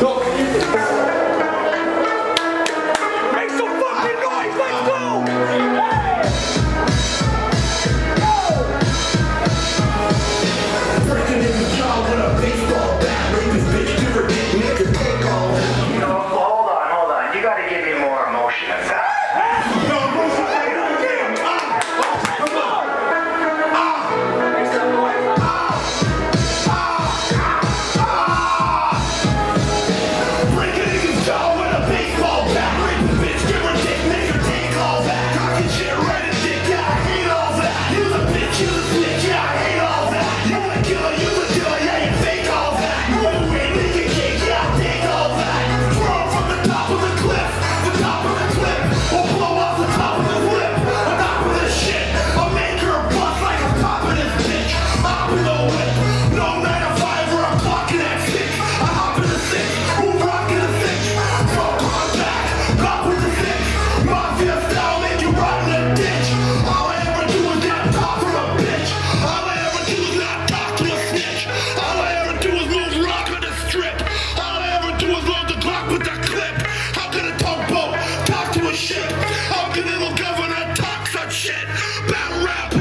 Go! shit about rap.